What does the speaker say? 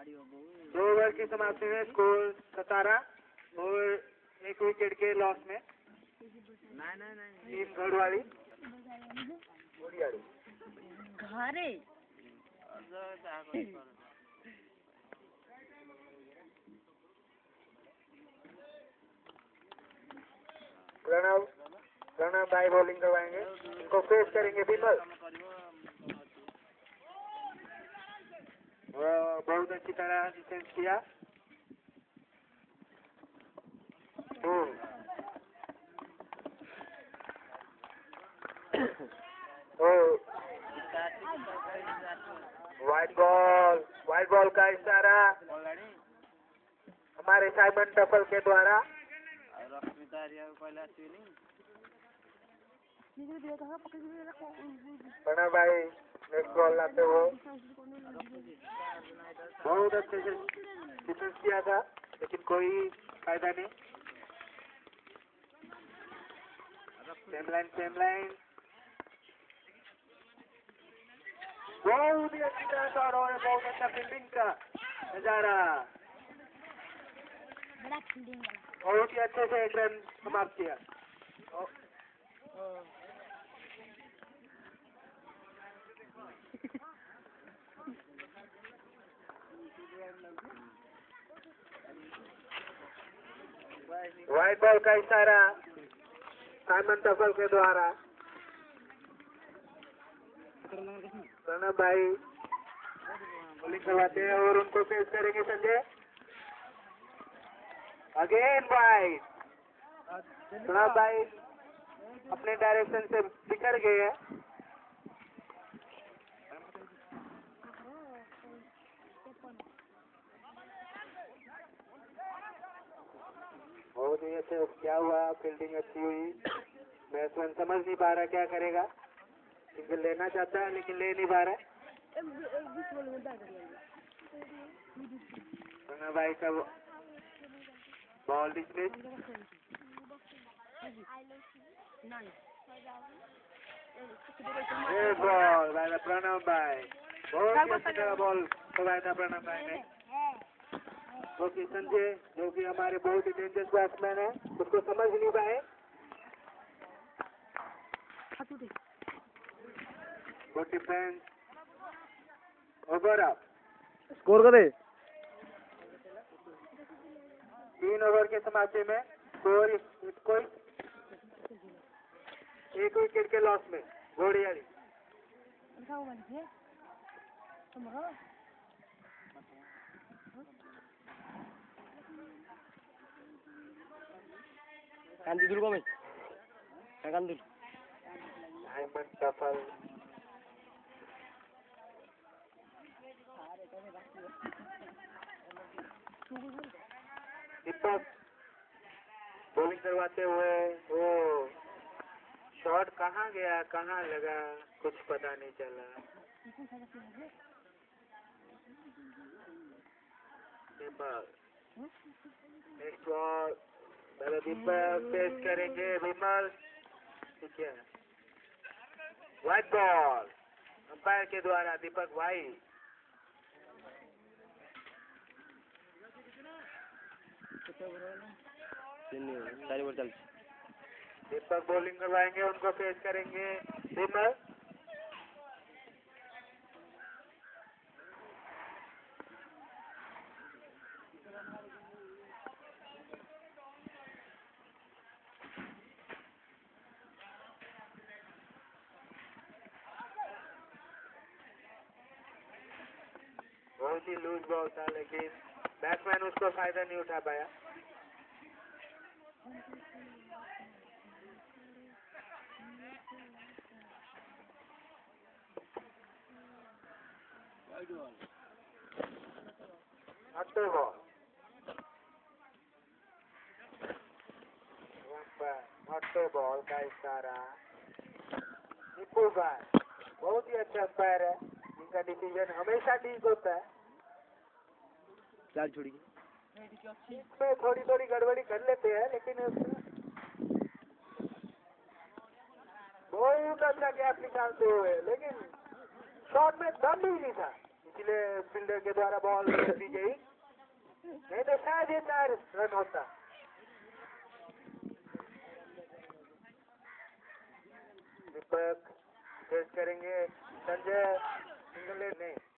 दो ओवर की समाप्ति में स्कोर सतारह और एक विकेट के लॉस में टीम घोड़वाड़ी घरे प्रणव प्रणव भाई बॉलिंग करवाएँगे। इनको फेस करेंगे विमल वो अच्छी तरह डिफेंस किया। व्हाइट बॉल व्हाइट बॉल का इशारा हमारे साइमन टफल के द्वारा। प्रणव भाई नेक्स्ट बॉल लाते हो। बहुत अच्छे से डिफेंस किया था लेकिन कोई फ़ायदा नहीं। सेम लाइन सेम लाइन बहुत ही अच्छी तरह से और बहुत अच्छा फील्डिंग का नज़ारा। बहुत ही अच्छे से एक रन समाप्त किया। व्हाइट बॉल का इशारा साइमन टफल के द्वारा। प्रणब भाई बॉलिंग करवाते हैं और उनको फेस करेंगे संजय। अगेन वाइट प्रणब भाई अपने डायरेक्शन से बिखर गए हैं। ही अच्छे क्या हुआ? फील्डिंग अच्छी हुई। बैट्समैन समझ नहीं पा रहा क्या करेगा। सिंगल लेना चाहता है, लेकिन ले नहीं पा रहा है। भाई का बॉल ये बॉल भाई प्रणव भाई। ही अच्छी बॉल करवाया था प्रणव भाई ने जो कि संजय जो कि हमारे बहुत ही डेंजरस बैट्समैन है उसको समझ नहीं पाए। Good defence over up score करे। तीन ओवर के समाप्ति में स्कोर कोई एक विकेट के लॉस में घोड़ियाली কান্দিদুল কমে হ্যাঁ কান্দুল Diamond Shuffle. दीपक बॉलिंग करवाते हुए वो शॉट कहाँ गया कहाँ लगा कुछ पता नहीं चला दीपक नेक्स्ट बॉल पेश करेंगे विमल ठीक है। व्हाइट बॉल अंपायर के द्वारा दीपक भाई। दीपक बॉलिंग करवाएँगे उनको पेश करेंगे। विमल बहुत ही लूज बॉल था, लेकिन बैट्समैन उसको फ़ायदा नहीं उठा पाया। ball का इशारा। बहुत ही अच्छा अंपायर है। इनका डिसीज़न हमेशा ठीक होता है। चार छोड़ी इसमें थोड़ी थोड़ी गड़बड़ी कर लेते हैं लेकिन उसमें बहुत अच्छा गैप निकालते हुए लेकिन शॉट में दम ही नहीं था। इसलिए फील्डर के द्वारा बॉल दी गई। नहीं तो शायद ये चार रन होता। दीपक टेस्ट करेंगे। संजय सिंगल नहीं।